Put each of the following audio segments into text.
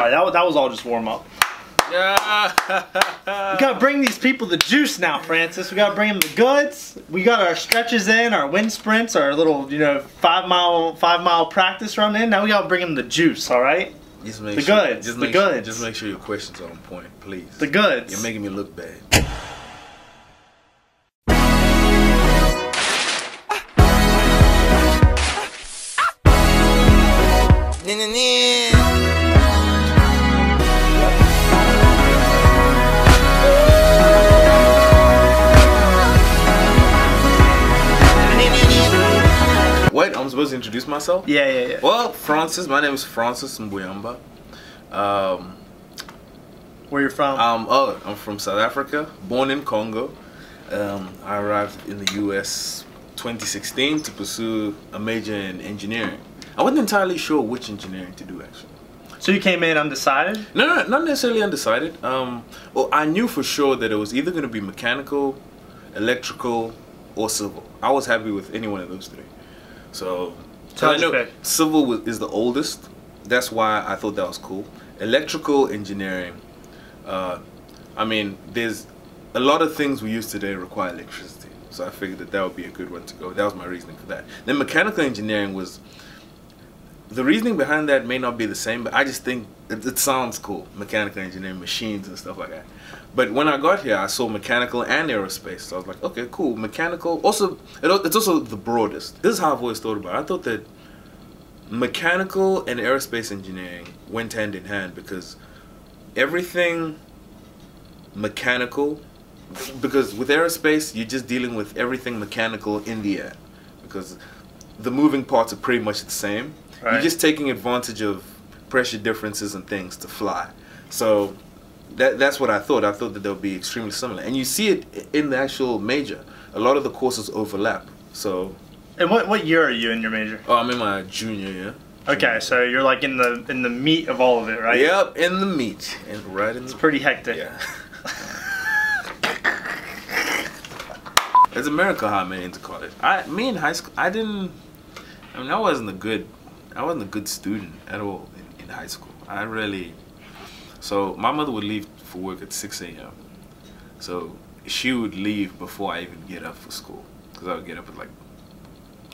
All right, that, that was all just warm up. Yeah. We gotta bring these people the juice now, Francis. We gotta bring them the goods. We got our stretches in, our wind sprints, our little, you know, five mile, five mile practice run in. Now we gotta bring them the juice. All right, Just make The sure, goods, Just the make Sure, goods. just make sure your questions are on point, please. the goods. You're making me look bad. Supposed to introduce myself? yeah, yeah, yeah. Well, Francis, my name is Francis Mbuyamba. Um, Where you're from? um, oh, I'm from South Africa, born in Congo. Um, I arrived in the US 2016 to pursue a major in engineering. I wasn't entirely sure which engineering to do actually. so you came in undecided. No, no, not necessarily undecided. Um, well, I knew for sure that it was either going to be mechanical, electrical, or civil. I was happy with any one of those three. So, I know civil was, is the oldest. That's why I thought that was cool. Electrical engineering. Uh, I mean, there's a lot of things we use today require electricity. So I figured that that would be a good one to go. That was my reasoning for that. Then mechanical engineering was the reasoning behind that may not be the same, but I just think it, it sounds cool. Mechanical engineering, machines and stuff like that. But when I got here, I saw mechanical and aerospace. So I was like, okay, cool. Mechanical. Also, it, it's also the broadest. This is how I've always thought about it. I thought that mechanical and aerospace engineering went hand in hand because everything mechanical because with aerospace you're just dealing with everything mechanical in the air because the moving parts are pretty much the same you're just taking advantage of pressure differences and things to fly so that that's what I thought I thought that they'll be extremely similar and you see it in the actual major a lot of the courses overlap so And what what year are you in your major? oh I'm in my junior year Okay, so you're like in the in the meat of all of it, right? Yep, in the meat and right in the Pretty hectic. yeah. it's a miracle how I made it into college. I me in high school, I didn't. I mean, I wasn't a good. I wasn't a good student at all in, in high school. I really. So my mother would leave for work at six a.m. So she would leave before I even get up for school because I would get up at like.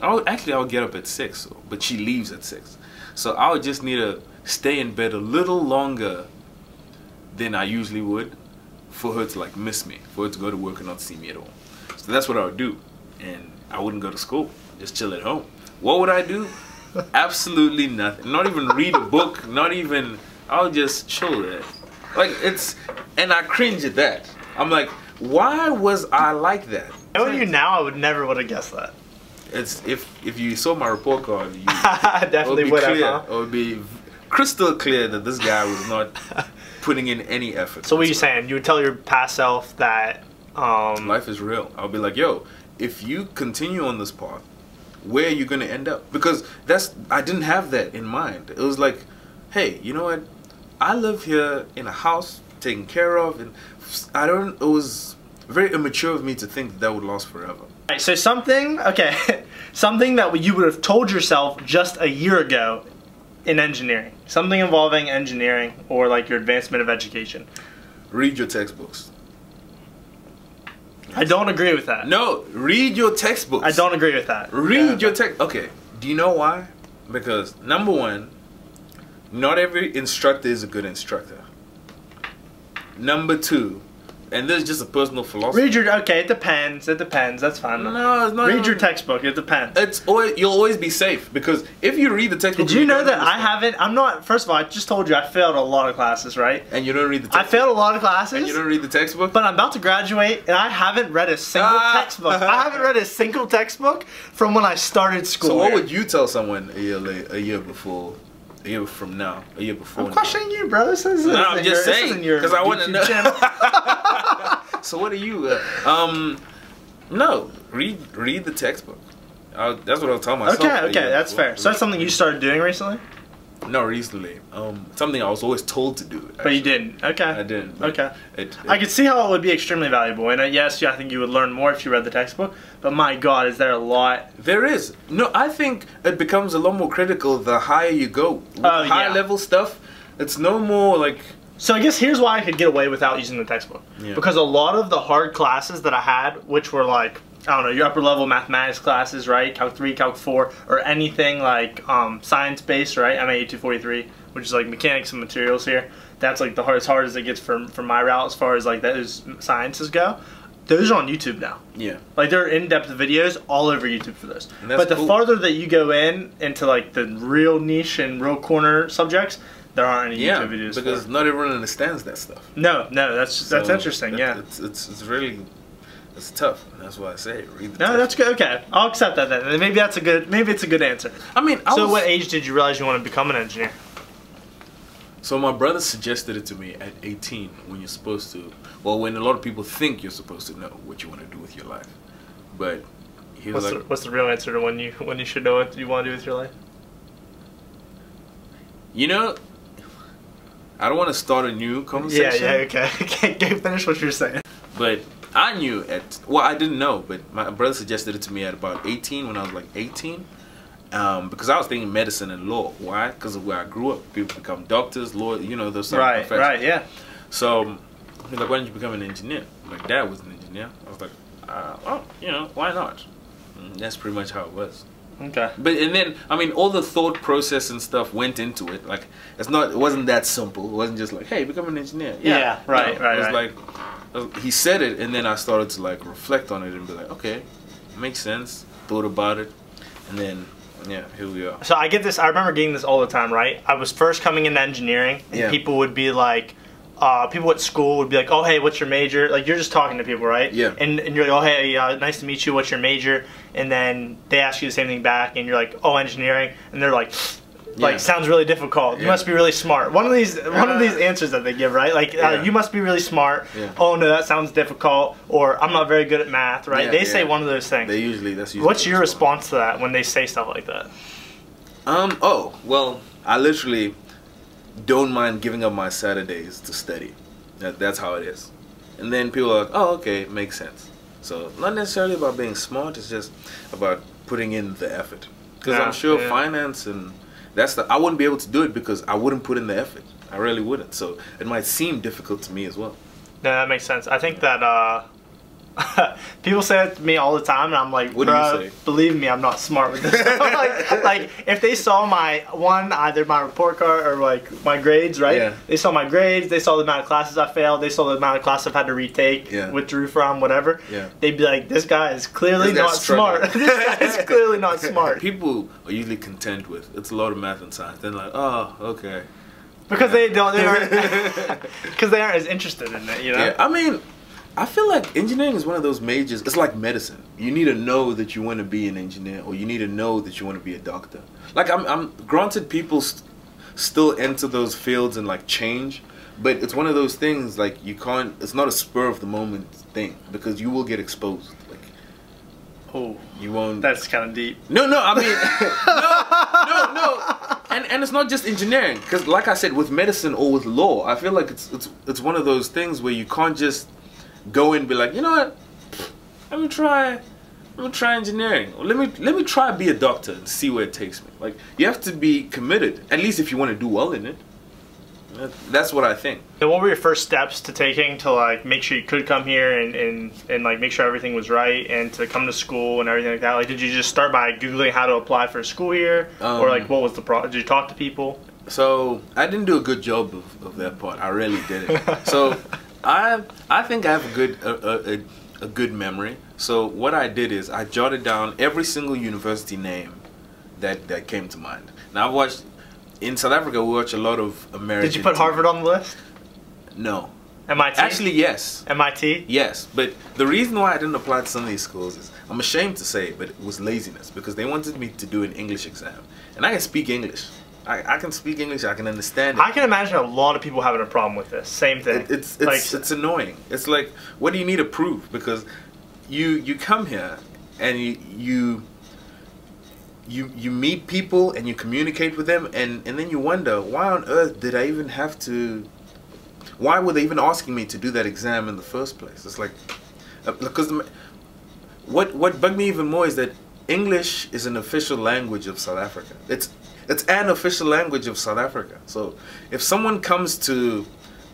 I would, actually I would get up at six, so- but she leaves at six. So I would just need to stay in bed a little longer than I usually would for her to like miss me, for her to go to work and not see me at all. So that's what I would do. And I wouldn't go to school, just chill at home. What would I do? Absolutely nothing. Not even read a book, not even, I'll just chill there. Like it's, and I cringe at that. I'm like, why was I like that? Knowing you now, I would never would have guessed that. It's if if you saw my report card, you definitely would have. huh? It would be crystal clear that this guy was not putting in any effort. So what are you saying? You would tell your past self that um, Life is real. I'll be like, yo, if you continue on this path, where you're gonna end up? Because that's I didn't have that in mind. It was like, hey, you know what? I live here in a house taken care of, and I don't. It was very immature of me to think that, that would last forever. Alright, so something, okay, something that you would have told yourself just a year ago in engineering, something involving engineering or like your advancement of education. Read your textbooks. I don't agree with that. No, read your textbooks. I don't agree with that. Read your text. Okay. Do you know why? Because number one, not every instructor is a good instructor. Number two, and this is just a personal philosophy. Read your okay. It depends. It depends. That's fine. No, it's not. Read your textbook. It depends. It's always you'll always be safe because if you read the textbook, Did you know don't that I haven't? I'm not. First of all, I just told you I failed a lot of classes, right? and you don't read the I failed a lot of classes. and you don't read the textbook. but I'm about to graduate, and I haven't read a single Ah. textbook. I haven't read a single textbook from when I started school. so what would you tell someone a year late, a year before, a year from now, a year before? I'm now? questioning you, bro. This is No, I'm just saying because because I want to know. So what are you? Uh, um, no, read read the textbook. I, that's what I'll tell myself. okay, okay, year that's fair. So that's something you started doing recently, No, recently. Um, something I was always told to do. but you didn't. Okay. I didn't. Okay. It, it, I could see how it would be extremely valuable, and uh, yes, yeah, I think you would learn more if you read the textbook. But my God, is there a lot? There is no. I think it becomes a lot more critical the higher you go. With Oh, higher yeah. level stuff, It's no more like So I guess here's why I could get away without using the textbook. Yeah. Because a lot of the hard classes that I had, which were like I don't know, your upper level mathematics classes, right? Calc three, Calc four, or anything like um, science based, right? Forty three, which is like mechanics and materials here. That's like the hard, as hard as it gets for for my route as far as like those sciences go. Those are on YouTube now. yeah. Like there are in-depth videos all over YouTube for this. But the cool. farther that you go in into like the real niche and real corner subjects, there aren't any Yeah, YouTube videos. because it. not everyone understands that stuff. no, no, that's that's So interesting. that- Yeah. It's, it's it's really it's tough. That's why I say read the No, text. that's good. Okay, I'll accept that then. Maybe that's a good. Maybe it's a good answer. I mean, I so, was, what age did you realize you want to become an engineer? So my brother suggested it to me at 18 when you're supposed to, well, when a lot of people think you're supposed to know what you want to do with your life. But he What's, like, the, what's the real answer to when you when you should know what you want to do with your life? you know, I don't want to start a new conversation. yeah, yeah, okay. okay, go finish what you're saying. But I knew at, well, I didn't know, but my brother suggested it to me at about 18 when I was like 18. Um, because I was thinking medicine and law. Why? Because of where I grew up. People become doctors, lawyers, you know, those sort of Right, professions. right, yeah. So he's like, why don't you become an engineer? My dad was an engineer. I was like, uh, oh, you know, why not? And that's pretty much how it was. Okay. But and then I mean, all the thought process and stuff went into it. Like it's not, it wasn't that simple. It wasn't just like, hey, become an engineer. Yeah, right, No, right, It was right. like uh, he said it, and then I started to like reflect on it and be like, okay, makes sense. Thought about it, and then yeah, here we are. So I get this. I remember getting this all the time. Right. I was first coming into engineering, and Yeah. people would be like, uh, people at school would be like, "Oh, hey, what's your major?" Like you're just talking to people, right? Yeah. And and you're like, "Oh, hey, uh, nice to meet you. What's your major?" And then they ask you the same thing back, and you're like, "Oh, engineering," and they're like. Like Yeah. sounds really difficult. You Yeah. must be really smart. One of these, one of these answers that they give, right? Like, uh, Yeah. you must be really smart. Yeah. Oh no, that sounds difficult. Or I'm not very good at math, right? Yeah, they say one of those things. They usually that's usually What's your response to that when they say stuff like that? Um. Oh well, I literally don't mind giving up my Saturdays to study. That, that's how it is. And then people are like, "Oh, okay, makes sense." So not necessarily about being smart. It's just about putting in the effort. Because I'm sure yeah. finance and that's the I wouldn't be able to do it because I wouldn't put in the effort. I really wouldn't. So it might seem difficult to me as well. No, that makes sense. I think that uh, people say it to me all the time, and I'm like, What do you "Bruh, say?" Believe me, I'm not smart with this. stuff." like, like, if they saw my one, either my report card or like my grades, right? Yeah. They saw my grades. They saw the amount of classes I failed. They saw the amount of classes I've had to retake, Yeah. withdrew from, whatever. Yeah. They'd be like, "This guy is clearly not smart. struggling." this guy is clearly not smart." People are usually content with it's a lot of math and science. They're like, "Oh, okay." Because they don't, they aren't, because they aren't as interested in it, you know. Yeah, I mean, I feel like engineering is one of those majors. It's like medicine. You need to know that you want to be an engineer, or you need to know that you want to be a doctor. Like I'm, I'm granted people st- still enter those fields and like change, but it's one of those things like you can't. It's not a spur of the moment thing because you will get exposed. Like Oh, you won't. that's kind of deep. No, no, I mean, no, no, no, and and it's not just engineering, because like I said, with medicine or with law, I feel like it's it's it's one of those things where you can't just go in and be like, you know what, let me try, let me try engineering, or let me let me try be a doctor and see where it takes me. Like you have to be committed, at least if you want to do well in it. That's what I think. And what were your first steps to taking to like make sure you could come here and, and, and like make sure everything was right and to come to school and everything like that? Like, did you just start by googling how to apply for a school here, or Um, like what was the pro? Did you talk to people? So I didn't do a good job of, of that part. I really didn't. so I I think I have a good a, a, a, a good memory. So what I did is I jotted down every single university name that that came to mind. Now I've watched in South Africa. We watch a lot of American. Did you put TV. Harvard on the list? No, MIT. actually yes. MIT. Yes, but the reason why I didn't apply to some of these schools is I'm ashamed to say, it, but it was laziness because they wanted me to do an English exam, and I can speak English. I, I can speak English. I can understand it. I can imagine a lot of people having a problem with this. Same thing. It, it's it's like, it's annoying. It's like, what do you need to prove? Because you you come here and you you you, you meet people and you communicate with them and, and then you wonder why on earth did I even have to why were they even asking me to do that exam in the first place? It's like uh, because the, what what bugged me even more is that English is an official language of South Africa. It's it's an official language of South Africa. So if someone comes to,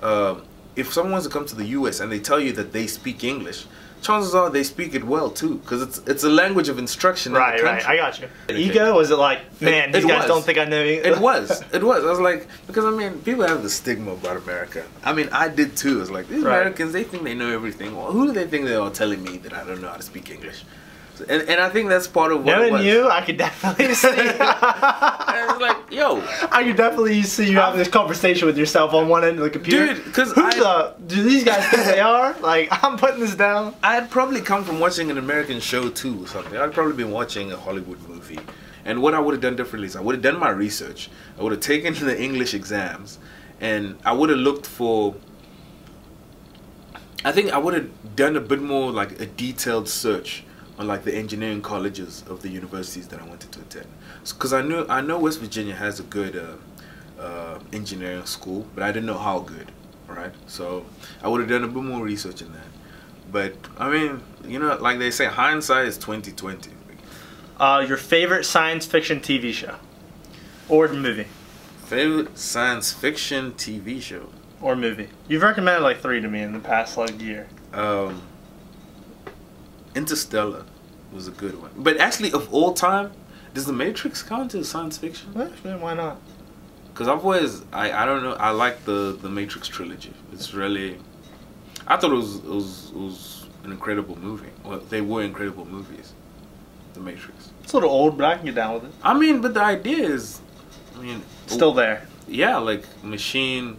uh, if someone wants to come to the U.S. and they tell you that they speak English, chances are they speak it well too, because it's it's a language of instruction. Right, in the right. I got you. Ego was it like, man, It- these it guys was. don't think I know. English. It was. It was. I was like, because I mean, people have the stigma about America. I mean, I did too. It's like these Right. Americans, they think they know everything. Well, who do they think they are telling me that I don't know how to speak English? And, and I think that's part of what Knowing was. you, I could definitely see. And it's like, yo, I could definitely see you having this conversation with yourself on one end of the computer. Dude, 'cause who's I- the? Do these guys think they are? Like, I'm putting this down. I had probably come from watching an American show too or something. I'd probably been watching a Hollywood movie. And what I would have done differently is I would have done my research. I would have taken the English exams and I would have looked for I think I would have done a bit more like a detailed search on like the engineering colleges of the universities that I wanted to attend. Because I knew I know West Virginia has a good uh, uh, engineering school, but I didn't know how good. Right, so I would have done a bit more research in that. But I mean, you know, like they say, hindsight is twenty twenty. Uh, your favorite science fiction TV show, or movie, Favorite science fiction TV show. or movie. You've recommended like three to me in the past like year. Um, Interstellar was a good one. But actually, of all time, does The Matrix count as science fiction? Well, why not? Because I've always, I, I don't know, I like the the Matrix trilogy. It's really, I thought it was it was, it was an incredible movie. Well, they were incredible movies. The Matrix. Sort of old, but I can get down with it. I mean, but the idea is, I mean, Still there. yeah, like machine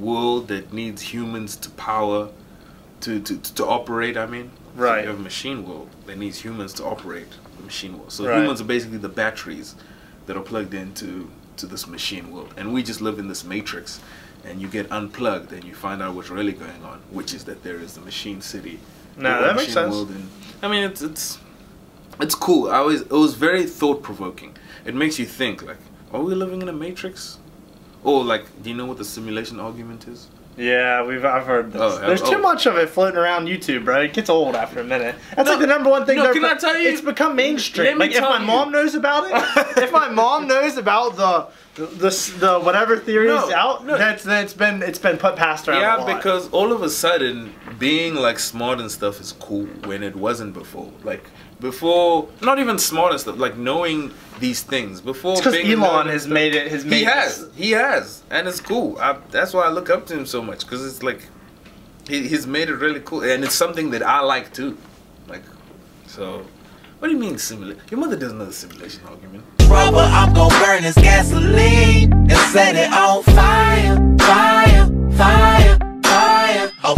world that needs humans to power to to, to operate. I mean, So Right. you have a machine world that needs humans to operate the machine world. So Right. humans are basically the batteries that are plugged into to this machine world, and we just live in this matrix. And you get unplugged, and you find out what's really going on, which is that there is the machine city. The that makes sense. and, I mean, it's it's it's cool. I always it was very thought provoking. It makes you think like, are we living in a matrix? Or like, do you know what the simulation argument is? Yeah, we've I've heard this. Oh, There's oh. too much of it floating around YouTube, bro. It gets old after a minute. That's No, like the number one thing. no, can I tell you- It's become mainstream. Let me Like if my you. mom knows about it, if my mom knows about the the the, the whatever theory is No, out, no. that's then it's been it's been put past around. Yeah, because all of a sudden, being like smart and stuff is cool when it wasn't before. Like before not even smarter stuff like knowing these things. Before because Elon has made it has made he has this. he has and it's cool. I, that's why I look up to him so much because it's like he, he's made it really cool and it's something that I like too. Like so what do you mean simulation your mother doesn't know the simulation argument. Rubber I'm gonna burn gasoline and set it on fire fire fire fire. Oh,